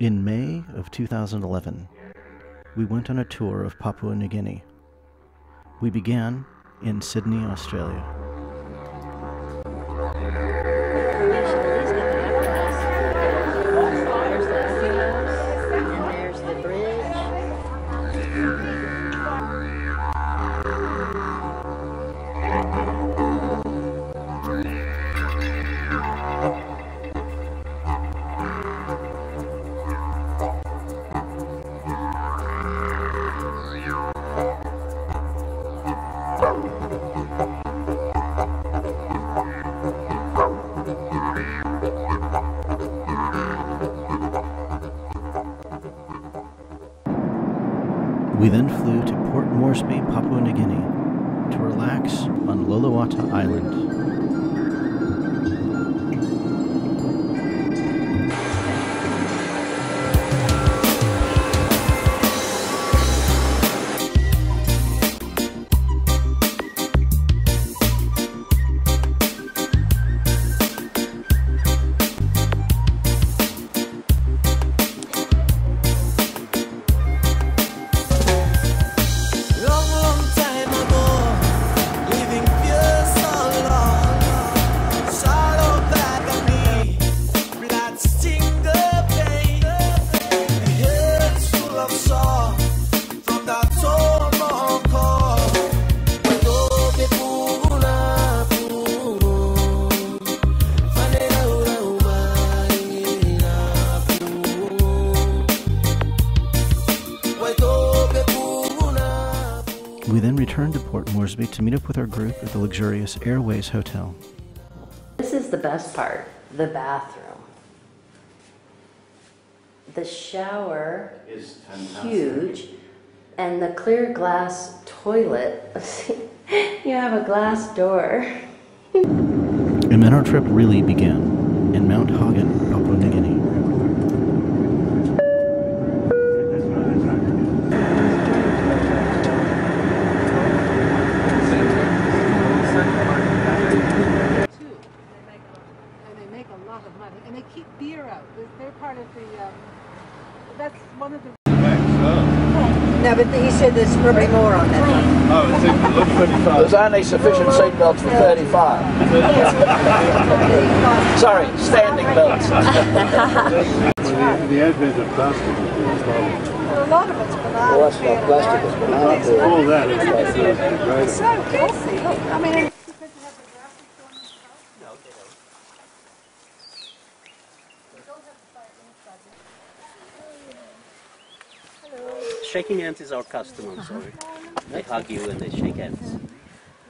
In May of 2011, we went on a tour of Papua New Guinea. We began in Sydney, Australia. To to meet up with our group at the luxurious Airways Hotel. This is the best part, the bathroom. The shower Is huge and the clear glass toilet. you have a glass door. And then our trip really began in Mount Hagen, Papua New Guinea. too. And they make a lot of money. And they keep beer out. They're, they're part of the, um, that's one of the No, but he said there's probably more on that one. Oh, it's in, look 35. There's only sufficient seatbelts for 35. Sorry, standing belts. the, the advent of plastic is well. Well, a lot of it's banana. Well, that's not plastic, it's banana. All that is is great. It's so filthy. Look, I mean, Shaking hands is our custom, I'm sorry. They hug you and they shake hands.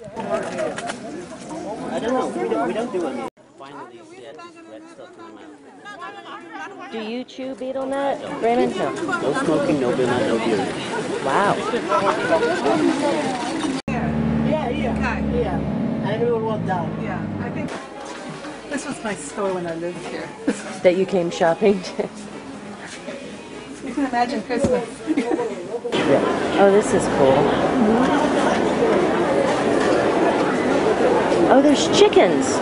I don't know, we don't, we don't do any. Finally, they add this red stuff in the mouth. Do you chew betel nut, Raymond? No. No smoking, no banana, no beer. Wow. Yeah, yeah. yeah, Everyone walked down. Yeah, I think this was my store when I lived here. That you came shopping to. You can imagine Christmas. Oh, this is cool. Oh, there's chickens.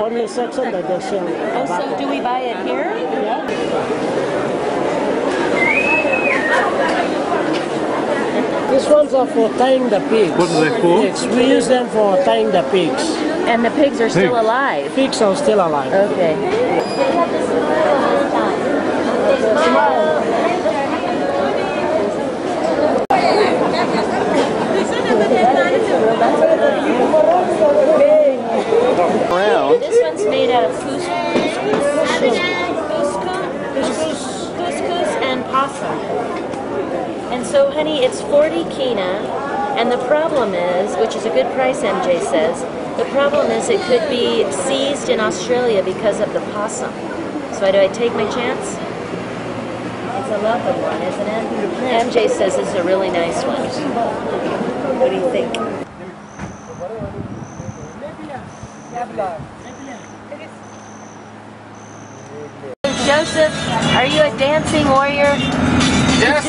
Only section that they sell. Oh, so do we buy it here? These ones are for tying the pigs. What are they for? Pigs. We use them for tying the pigs. And the pigs are still alive. Pigs are still alive. Okay. Around. This one's made out of cuscus, cuscus, cuscus and possum. And so, honey, it's 40 kina, and the problem is, which is a good price, MJ says, the problem is it could be seized in Australia because of the possum. So do I take my chance? It's a lovely one, isn't it? MJ says is a really nice one. What do you think? Joseph, are you a dancing warrior? Yes.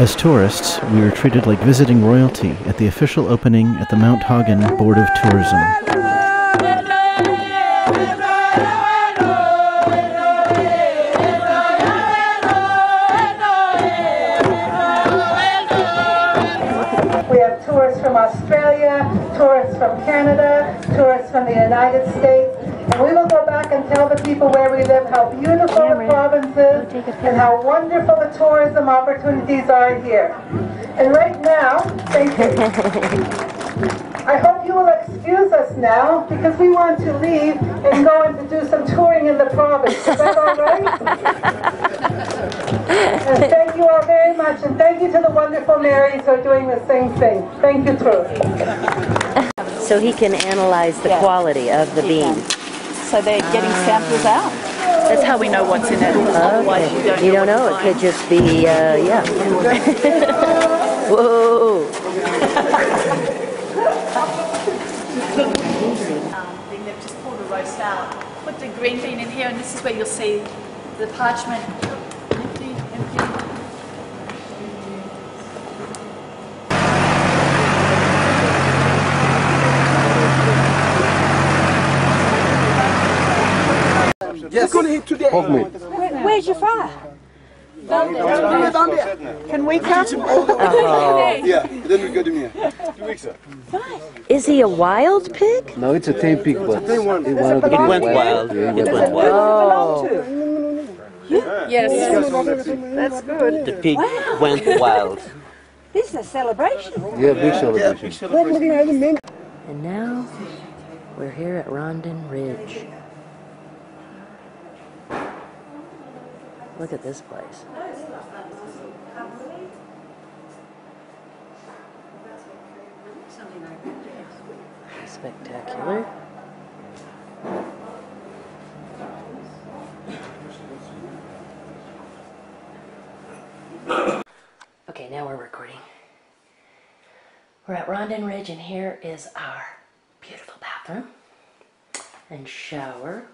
As tourists, we were treated like visiting royalty at the official opening at the Mount Hagen Board of Tourism. How beautiful the province is and how wonderful the tourism opportunities are here. And right now, thank you. I hope you will excuse us now because we want to leave and go and do some touring in the province. Is that all right? And thank you all very much, and thank you to the wonderful Marys who are doing the same thing. Thank you, Truth. So he can analyze the quality of the bean. So they're getting samples out. That's how we know what's in it. Otherwise, you don't You don't know. It could just be, uh, yeah. Whoa. Um, then they've just pulled the roast out. Put the green bean in here, and this is where you'll see the parchment. Yes. We're going to eat today. Where's your fire? Can we come? Oh. Yeah, then we go to me. Two weeks. Is he a wild pig? No, it's a tame pig, but They want. it went It went wild. Yeah, It went wild. Yes. That's good. The pig went wild. This is a celebration. Yeah, big celebration. And now we're here at Rondon Ridge. Look at this place. Spectacular. Okay, now we're recording. We're at Rondon Ridge, and here is our beautiful bathroom and shower.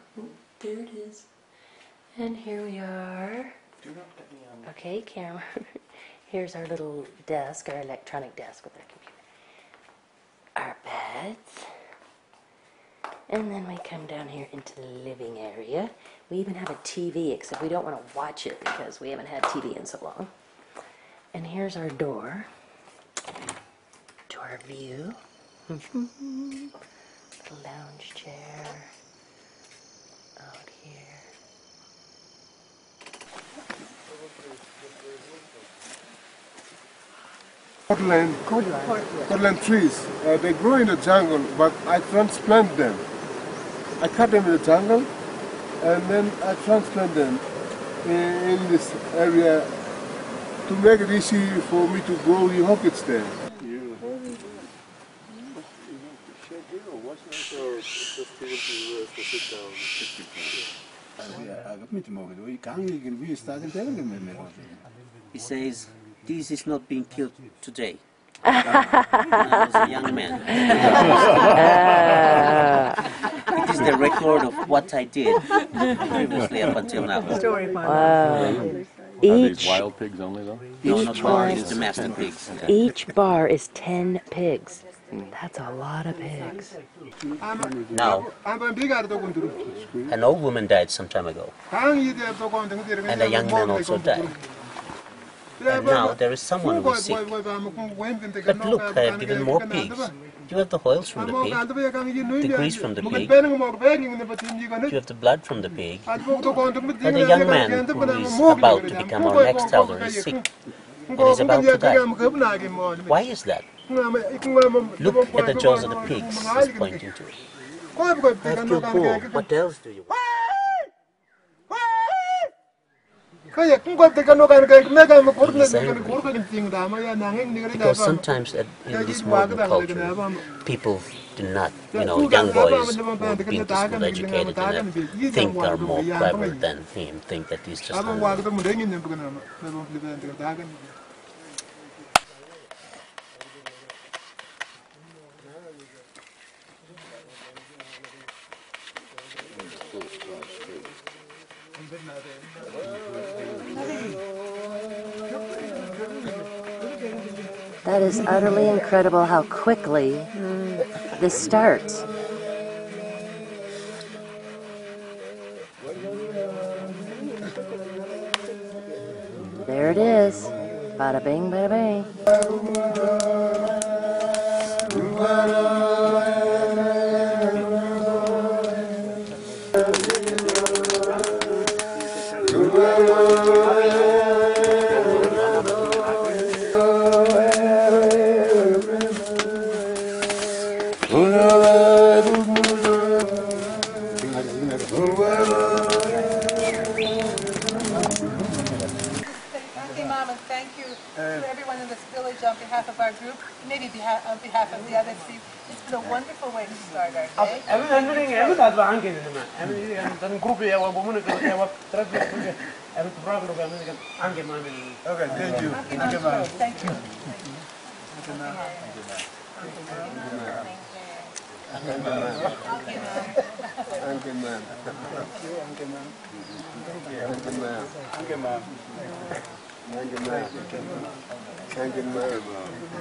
There it is. And here we are. Okay, camera. Here's our little desk, our electronic desk with our computer. Our beds. And then we come down here into the living area. We even have a TV, except we don't want to watch it because we haven't had TV in so long. And here's our door to our view. Little lounge chair out here. Cortland, Cortland trees. Uh, they grow in the jungle, but I transplant them. I cut them in the jungle, and then I transplant them in, in this area to make it easy for me to grow the orchids there. He says, this is not being killed today. When I was a young man. it is the record of what I did previously up until now. Wow. Each, wild pigs only, though? No, not Each wild, one- it's domestic pigs. each bar is 10 pigs. That's a lot of pigs. Now, an old woman died some time ago, and a young man also died. And now there is someone who is sick. But look, I have given more pigs. You have the oils from the pig, the grease from the pig, you have the blood from the pig, and a young man who is about to become our next elder is sick and is about to die. Why is that? Look at the jaws of the pigs he's pointing to. I've killed more. What else do you want? Because sometimes at, in this modern culture, people do not, you know, young boys who've been to school educated and think are more clever than him, think that he's just abang That is utterly incredible how quickly this starts. There it is. Bada bing, bada bing. It's been a wonderful way to start our day. Everything, everything that's anche ma. Everything, dan gruppo ya wa bomu ke ya wa trap ya ke. Every program ga men anche ma men. Okay, thank you. Thank you. Thank you. Anche man. Anche man. Anche man. Anche man. Anche man.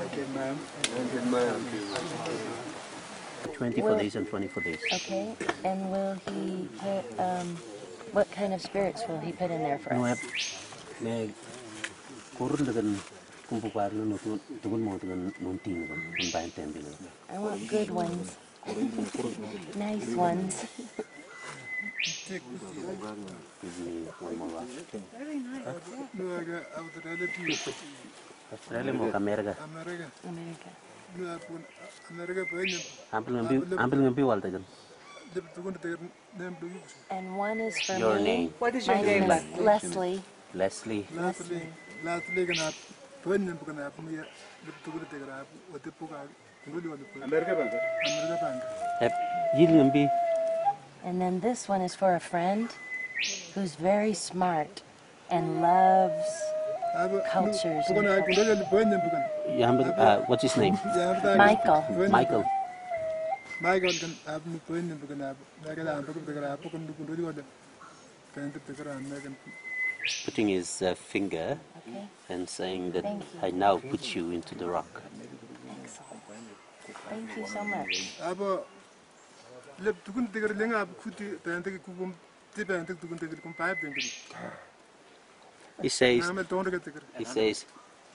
Anche man. Anche man. 24 days and 24 days. Okay, and will he put, um, what kind of spirits will he put in there for No, us? me kurun dengan kumpu parlo no tukun mo dengan nunting kan, nun bayan tembil. I want good ones. Nice ones. Give me one more rock. Very nice. Luaga out relative. Australia mo kamera ka. America. America. Luaga pun America banyak. Ampil ngambil ampil ngambil wal tajan. Lep tukun tegar nem dulu. And one is for Your me. name. What is your My name is Leslie. Leslie. Lastly, lastly kana banyak bukan apa ya. Lep tukun tegar apa. Waktu puka. America bangga. America bangga. Hep yil ngambil. And then this one is for a friend who's very smart and loves cultures. And aku dah lep banyak bukan. Ya ambil uh, what's his name? Michael. Michael. Michael kan apa mu banyak bukan apa. Mereka dah apa tegar apa kan dukun dulu ada. Kan tegar apa kan. Putting his uh, finger and saying that I now put you into the rock. Thank you so much. Apa lep tukun tegar lenga apa kuti tayang tegar kukum tiba yang tukun tegar kum pipe dengan. He says, Nama tuan dekat tegar. he says,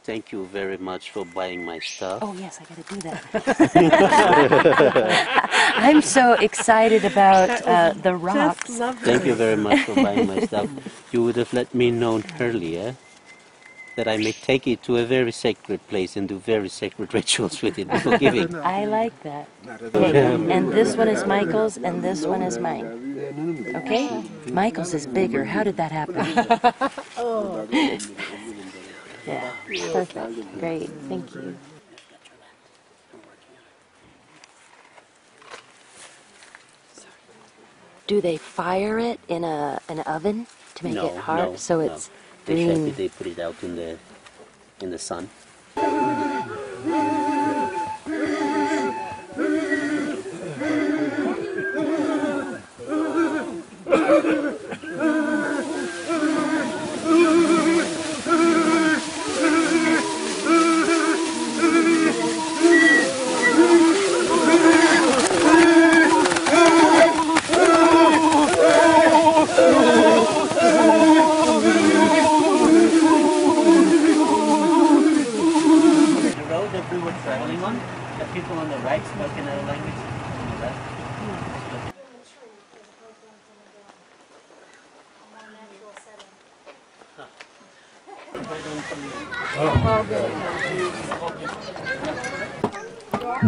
thank you very much for buying my stuff. Oh, yes, I gotta do that. I'm so excited about uh, the rocks. Thank you very much for buying my stuff. You would have let me know earlier that I may take it to a very sacred place and do very sacred rituals with it before giving. I like that. And this one is Michael's, and this one is mine. Okay? Michael's is bigger. How did that happen? Yeah, perfect. Great. Thank you. Do they fire it in a an oven to make no, it hard no, so no. it's they shape green? it, mm. they put it out in the in the sun.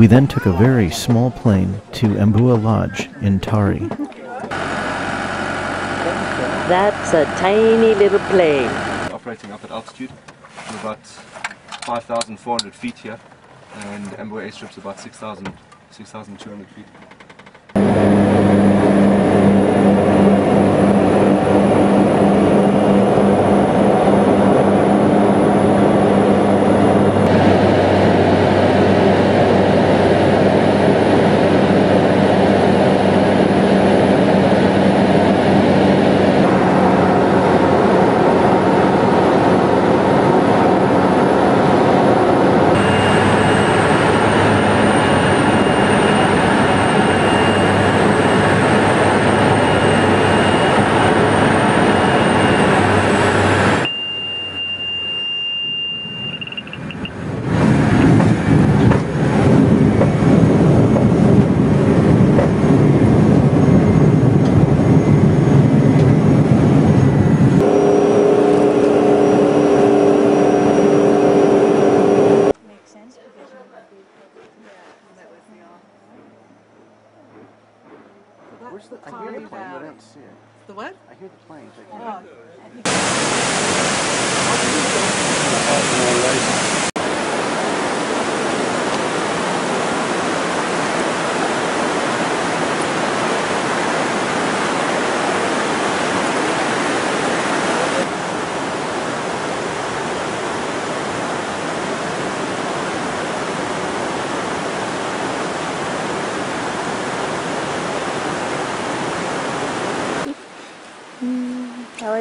We then took a very small plane to Ambua Lodge in Tari. That's a tiny little plane. Operating up at altitude, we're about 5,400 feet here, and Ambo airstrip's about 6,000, 6,200 feet.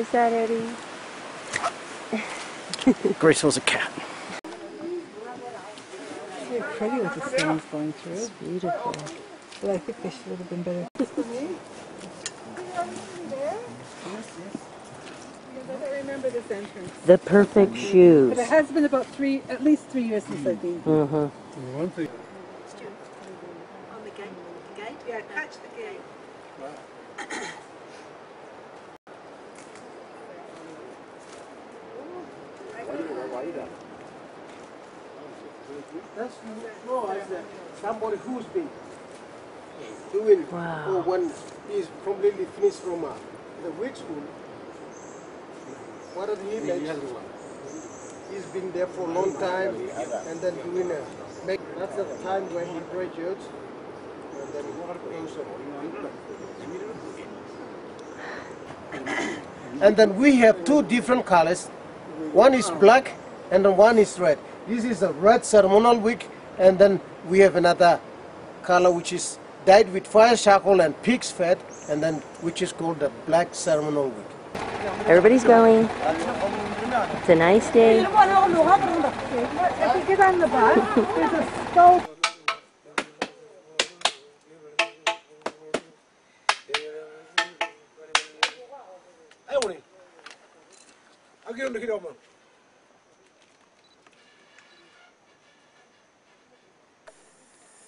How is that, Eddie? Graceful's a cat. They're pretty with the stones going through. It's beautiful. But I think they should have been better. Remember this entrance. The perfect shoes. But it has been about three, at least three years since I've been. Mm-hmm. One thing. On the gate? The gate? Yeah, catch the gate. That's no, as uh, somebody who's been doing Wow. or when he's completely finished from uh, the witch school. What did he mention? He's been there for a long time and then doing a make that's the time when he graduates and then goes on. And then we have two different colors. One is black and one is red. This is a red ceremonial wig and then we have another color which is dyed with fire charcoal and pig's fat and then which is called the black ceremonial wig. Everybody's going. It's a nice day. If you get on the bus, there's a stove. I'll get on the kid over.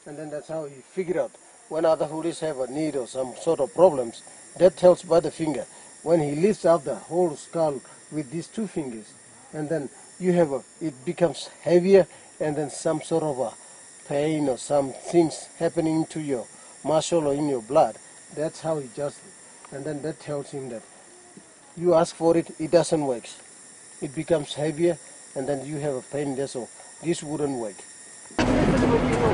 And then that's how he figured out when other hoodies have a need or some sort of problems, that tells by the finger. When he lifts up the whole skull with these two fingers, and then you have a, it becomes heavier, and then some sort of a pain or some things happening to your muscle or in your blood. That's how he just, and then that tells him that you ask for it, it doesn't work. It becomes heavier, and then you have a pain there, so this wouldn't work. Well,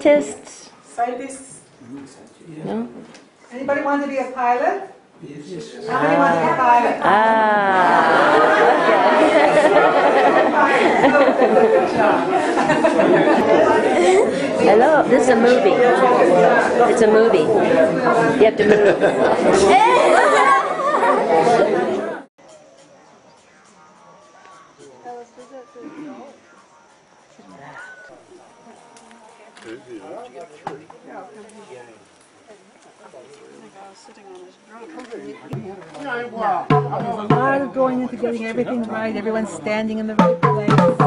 Scientists? Scientists. No? Anybody want to be a pilot? How many want to be a pilot? Ah. Hello, this is a movie. It's a movie. You have to move. There's a lot of going into getting everything right. Everyone's standing in the right place.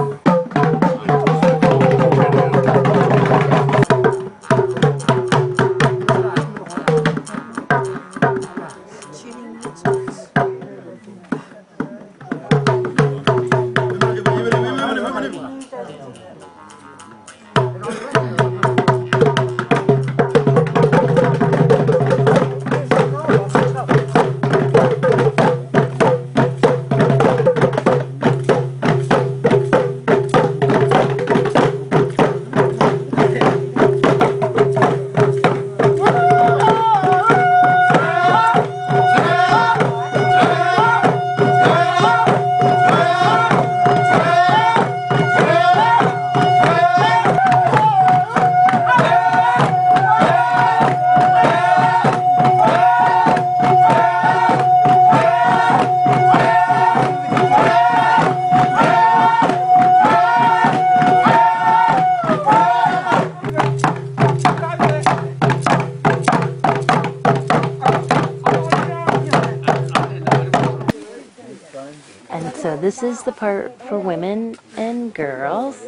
This is the part for women and girls.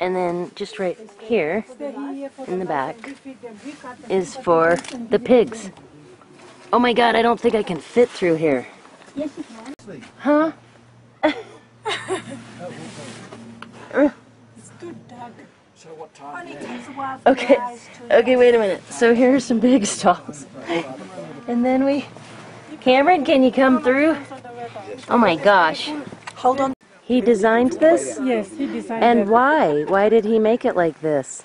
And then just right here in the back is for the pigs. Oh my god, I don't think I can fit through here. Huh? Okay, okay, wait a minute. So here are some big stalls. And then we. Cameron, can you come through? Oh my gosh. Hold on. He designed this? Yes, he designed And it. why? Why did he make it like this?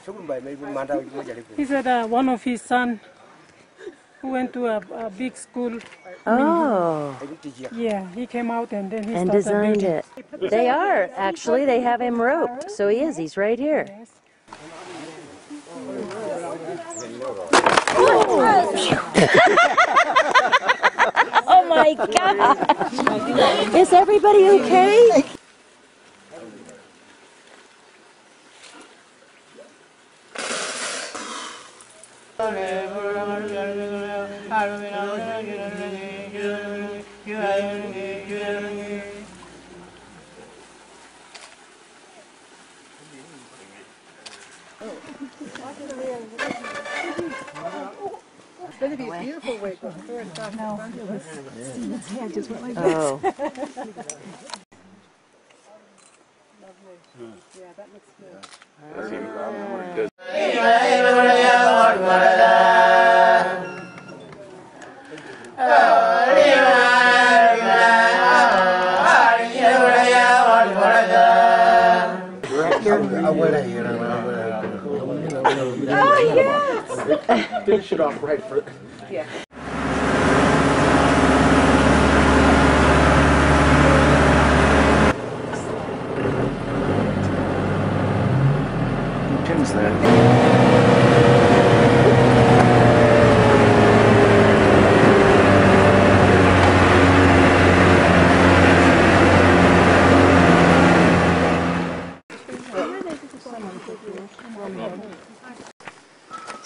He said uh, one of his son who went to a, a big school. Oh. Yeah, he came out and then he And started designed it. They are. Actually, they have him roped. So he is. He's right here. oh my god! Is everybody okay? Going to be a beautiful wig. No, it was Steven's hair just went like Oh. Yeah, that looks good. Finish it off right for. Yeah.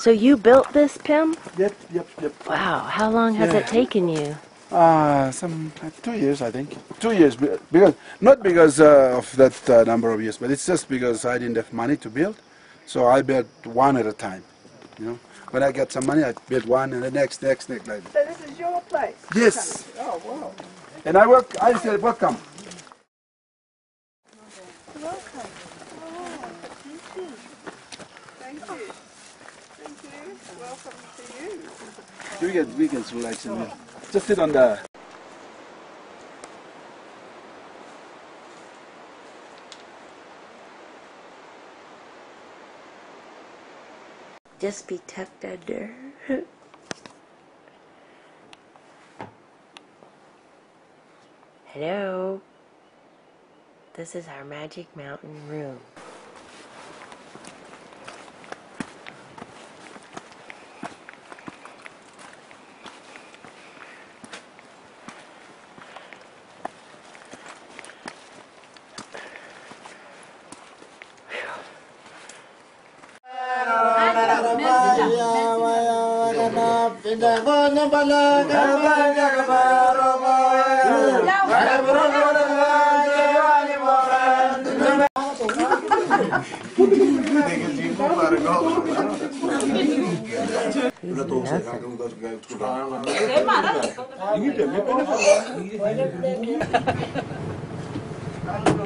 So you built this, Pim? Yep, yep, yep. Wow. How long has Yeah. it taken you? Uh, some uh, two years, I think. Two years, because not because uh, of that uh, number of years, but it's just because I didn't have money to build, so I built one at a time. You know, when I get some money, I build one, and the next, next, next, like. that. So this is your place? Yes. Oh, wow. And I work. I said, welcome. Welcome. Oh, thank you. Thank you. Thank you. Welcome to you. We can we can relax in here. Just sit on the. Just be tucked under. Hello. This is our Magic Mountain room.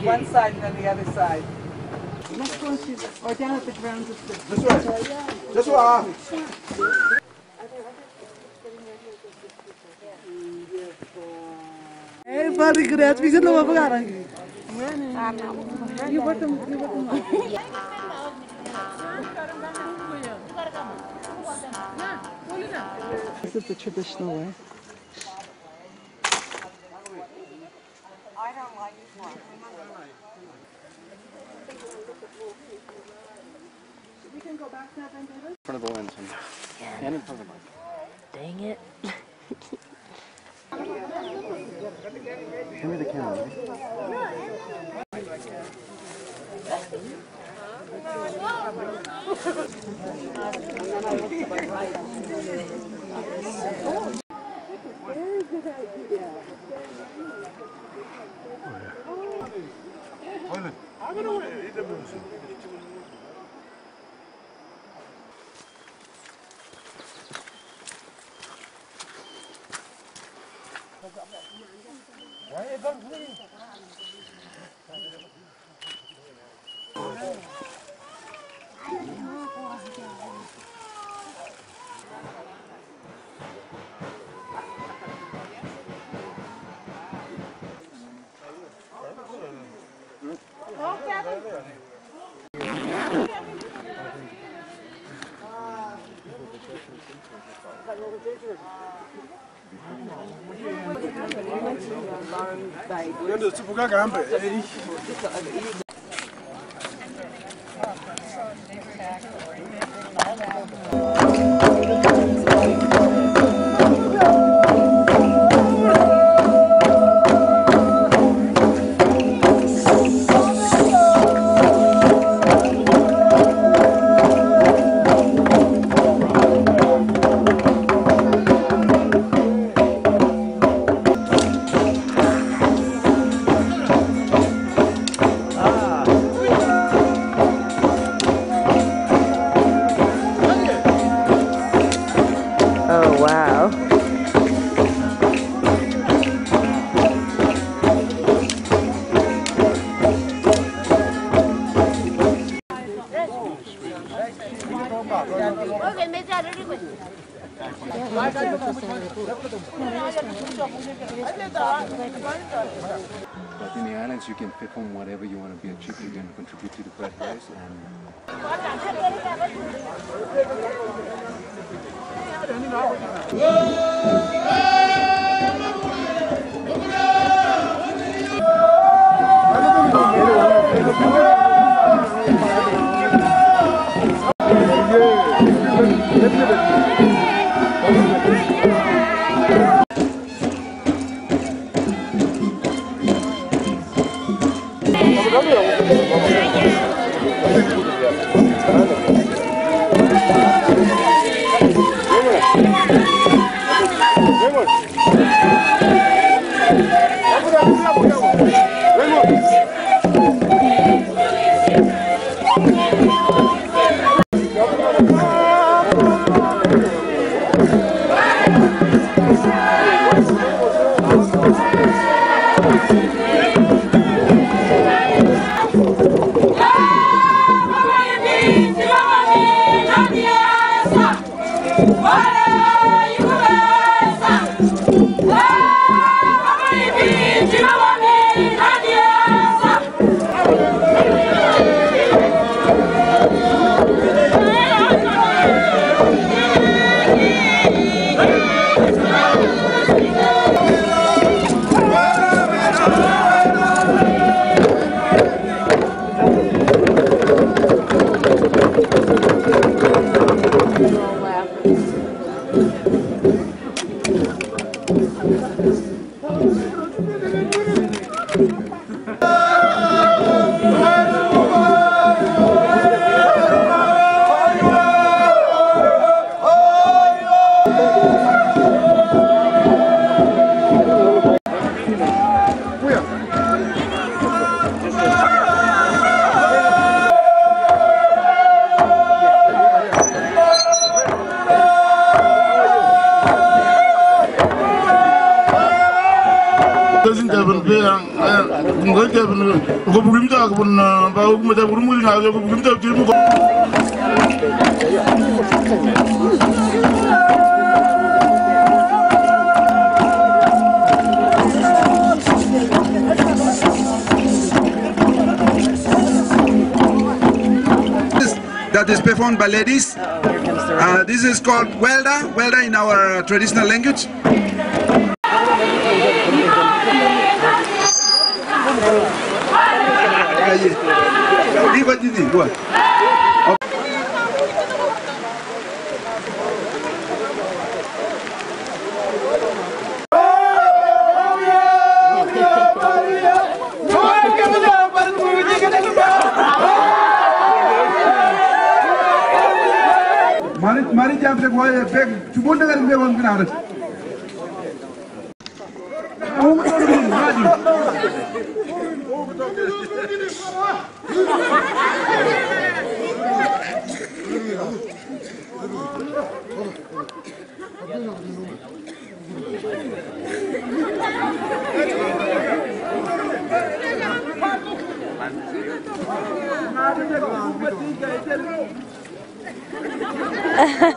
One side and then the other side. Let's go to, or down at the the. This way. This way. Everybody good at me. Good luck, Bagara. You put them, you put them. This is the traditional way. I don't like this one. We can go back now, then, David? In front of the lens and, and in front of the mic. Dang it. Give me the camera. Uende sivuka kambe. Oh, Kuende tsipukagahambe. That is performed by ladies. Uh, this is called welda, welda in our traditional language. 对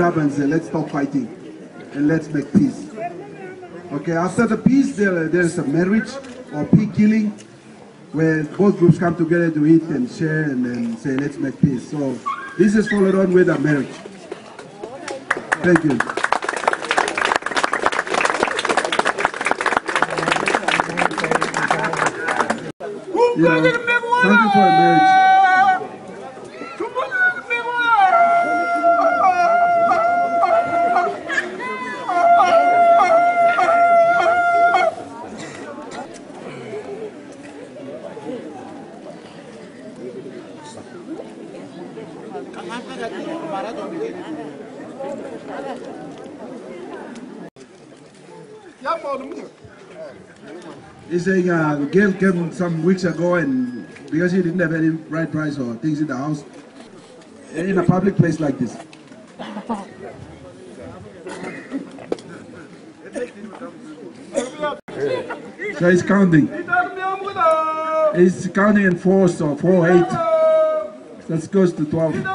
up and say, let's stop fighting and let's make peace. Okay, after the peace, there, there's a marriage or pig killing where both groups come together to eat and share and then say, let's make peace. So this is followed on with a marriage. Thank you. You know, thank you for a. He's saying uh, Gail came some weeks ago and because he didn't have any right price or things in the house, in a public place like this. So he's counting. He's counting in four, so four, eight. That goes to 12.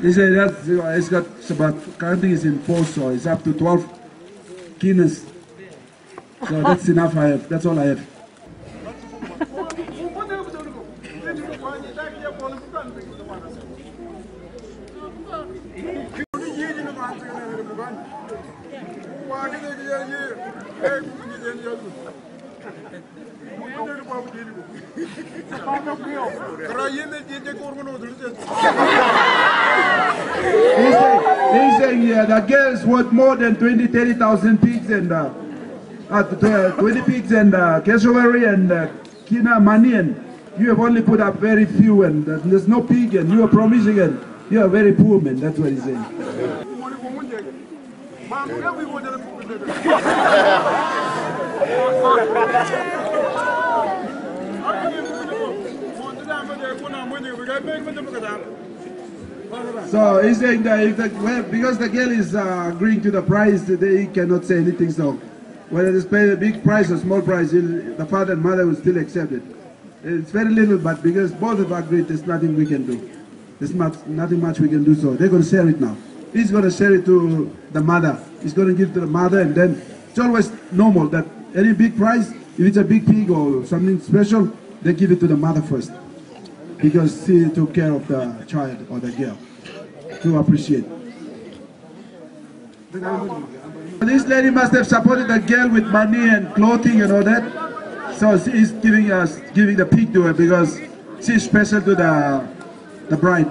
He said that he's got about counting is in four, so it's up to 12 keenness. So that's enough I have. That's all I have. He's saying, he's saying yeah, the girl's worth more than 20, 30,000 pigs and uh, uh, uh, 20 pigs and uh, cassowary and uh, kina money and you have only put up very few and uh, there's no pig and you are promising and you are very poor man. That's what he's saying. So he's saying that if the, because the girl is uh, agreeing to the price, they cannot say anything. So whether they pay a big price or small price, the father and mother will still accept it. It's very little, but because both have agreed, there's nothing we can do. There's not, nothing much we can do. So they're going to share it now. He's going to share it to the mother. He's going to give to the mother, and then it's always normal that any big price, if it's a big pig or something special, they give it to the mother first because she took care of the child or the girl to appreciate. This lady must have supported the girl with money and clothing and all that. So she is giving us giving the pig to her because she's special to the the bride.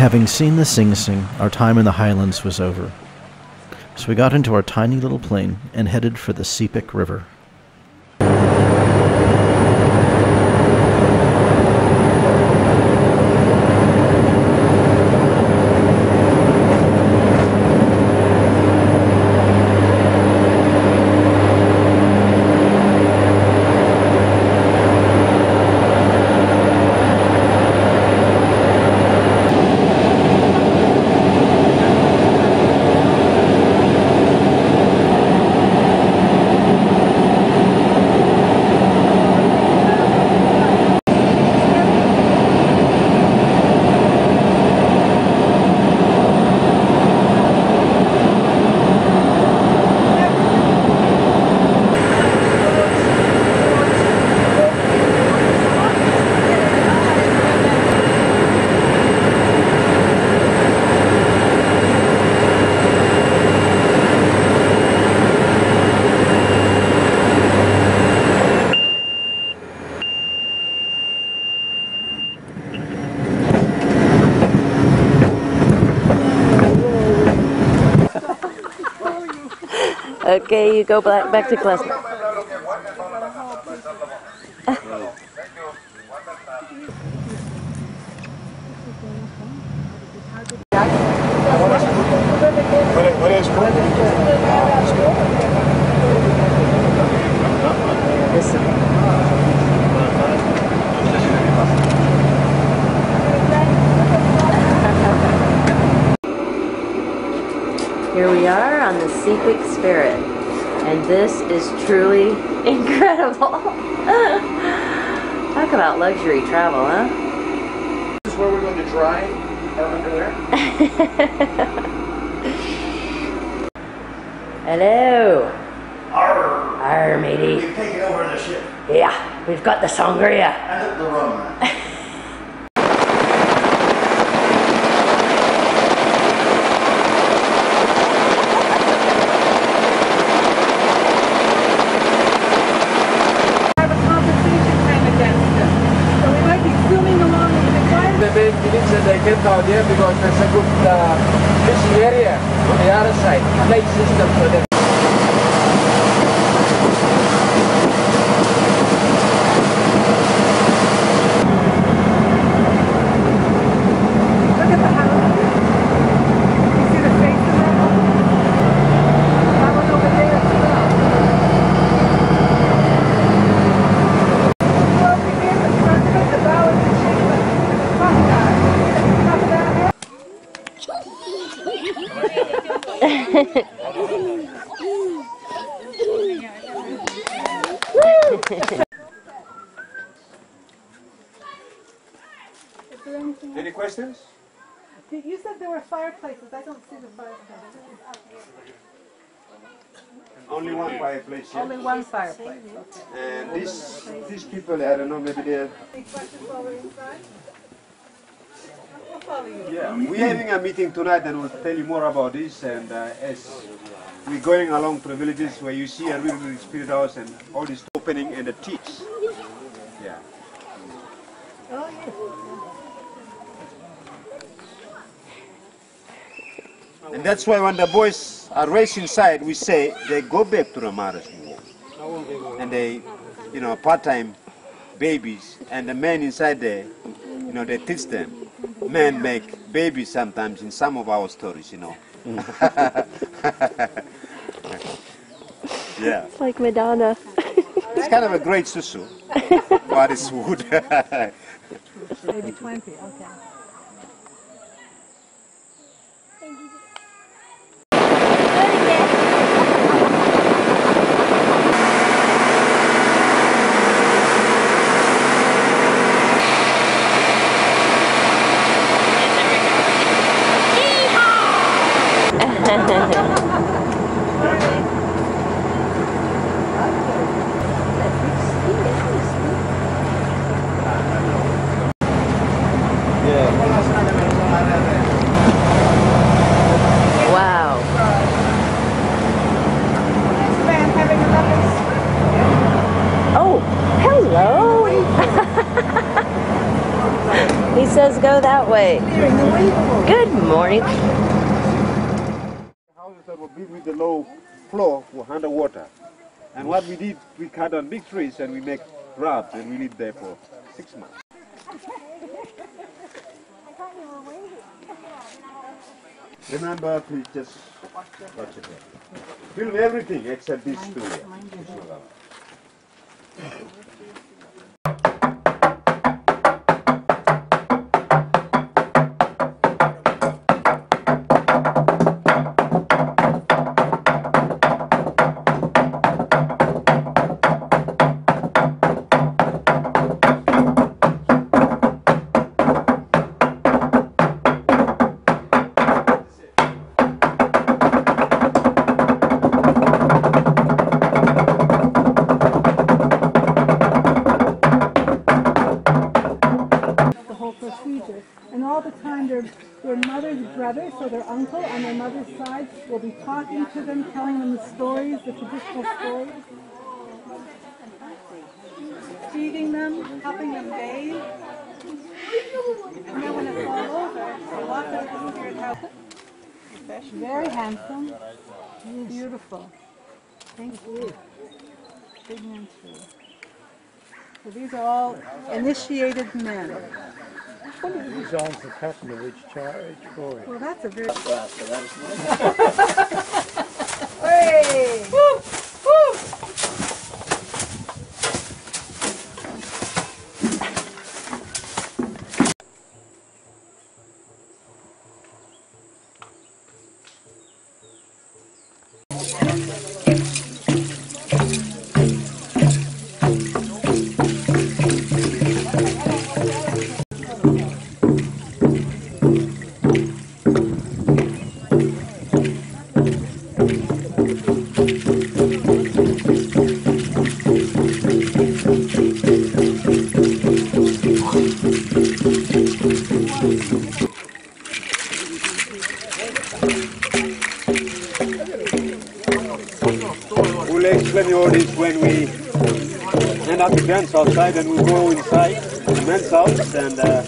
Having seen the Sing Sing, our time in the highlands was over. So we got into our tiny little plane and headed for the Sepik River. Okay, you go back, back to class. Here we are on the Sepik Spirit, and this is truly incredible. Talk about luxury travel, huh? This is where we're going to dry our underwear. Hello. Arr. Arr, matey. We've taken over the ship. Yeah, we've got the sangria. And the rum. The main they down here because there's a good uh, fishing area on the other side. Lake system for them. Look at the house. You see the face of it? That one over Is there anything Any questions? You said there were fireplaces. I don't see the fireplaces. Only one fireplace here. Only one fireplace. Okay. And these these people, I don't know, maybe they're Any questions we're inside? We'll follow you. Yeah, we're having a meeting tonight and we'll tell you more about this. And uh, as we're going along to the villages where you see a real, real spirit house and all this opening and the teach. Yeah. And that's why when the boys are raised inside, we say they go back to the mother's womb. And they, you know, part-time babies. And the men inside there, you know, they teach them. Men make babies sometimes in some of our stories, you know. yeah. It's like Madonna. It's kind of a great susu, but it's wood. Maybe 20, okay. Wow. Oh, hello. he says go that way. Good morning. houses that were built with the low floor were underwater. And what we did, we cut down big trees and we make rafts and we live there for six months. Remember, please just watch it here. Film everything except these two will be talking to them, telling them the stories, the traditional stories, feeding them, helping them bathe. And then when it's all over, they walk out to the house. Very handsome. Beautiful. Thank you. Big man tree. So these are all initiated men. These arms the pattern of each chart, each boy. Well, that's a very. Hey! Woo! Woo! fence outside and we go inside the man's house and uh,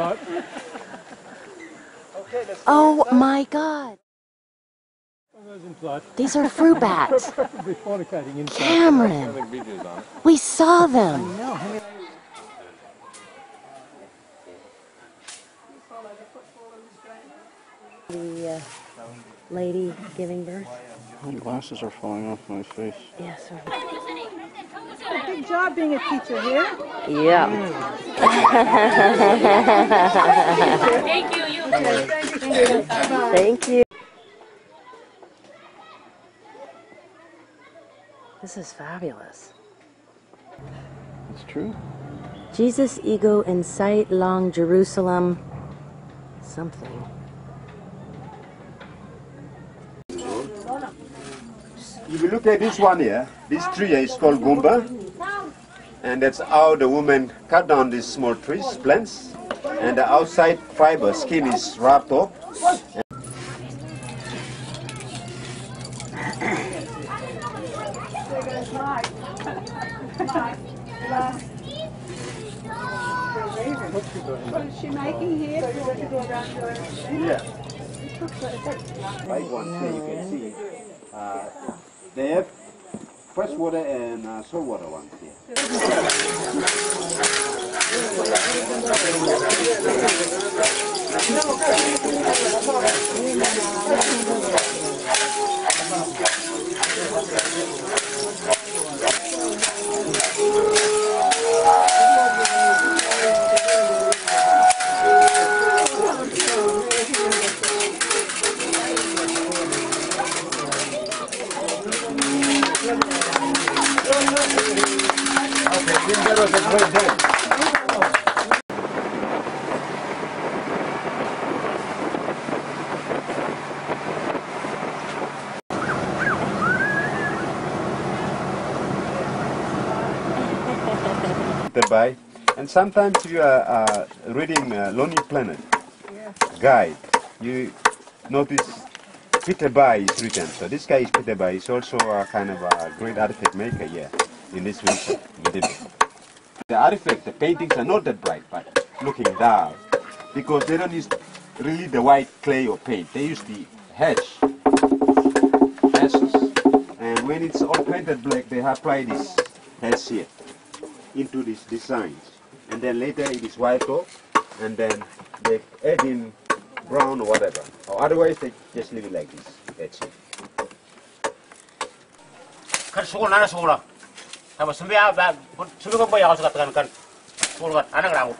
Hey, where's his plot? Oh my god. Where's his plot? These are fruit bats. Be fornicating inside. Cameron. We saw them. The uh, lady giving birth. My glasses are falling off my face. Yes, sir. Good job being a teacher here. Yeah. Mm. Thank you. You Thank you. Thank you. This is fabulous. It's true. Jesus ego in sight long Jerusalem something. If you look at this one here, this tree here is called gumba. And that's how the woman cut down these small trees, plants. And the outside fiber skin is wrapped up. What is she making here? Yeah. Right one here you can see. Uh, they have fresh water and uh, salt water ones here. the by. And sometimes you are uh, reading uh, Lonely Planet guide, you notice Peter Bay is written. So this guy is Peter Bay. He's also a kind of a great artifact maker here in this region. The artifacts, the paintings are not that bright, but looking down because they don't use really the white clay or paint. They use the hedge, hashes, and when it's all painted black, they apply this hedge here into these designs. And then later it is wiped off, and then they add in brown or whatever. Or otherwise they just leave it like this. That's it. sama sumbi apa ah, sumbi kok boy ya aku suka tekan kan puluhan. Anak rambut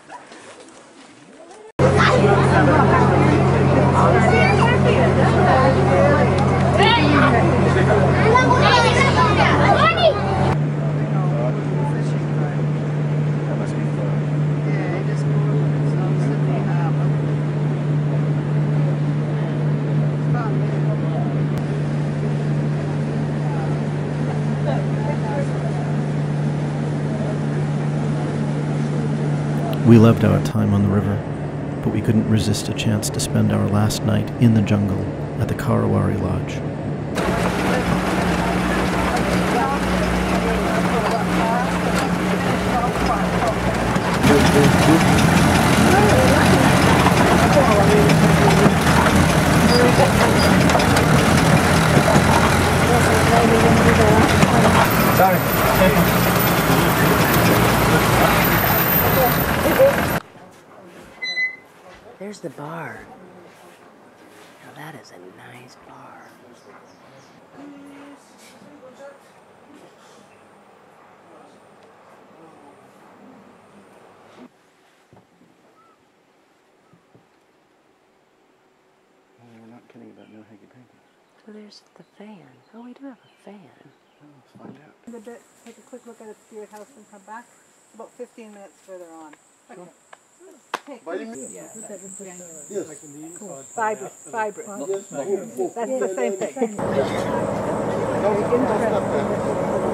loved our time on the river, but we couldn't resist a chance to spend our last night in the jungle at the Karawari Lodge. Where's the fan? Oh, we do have a fan. Let's find out. A bit, take a quick look at the Stewart House and come back. About 15 minutes further on. Okay. Yes. Cool. Fiber, fiber. That's the same thing. Very interesting.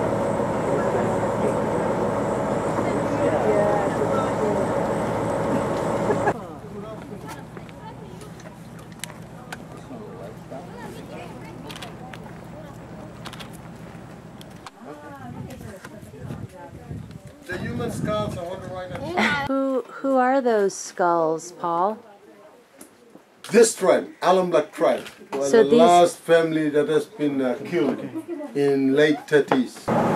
those skulls, Paul? This tribe, black tribe, was so the last family that has been uh, killed in late 30s.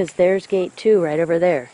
because there's gate two right over there.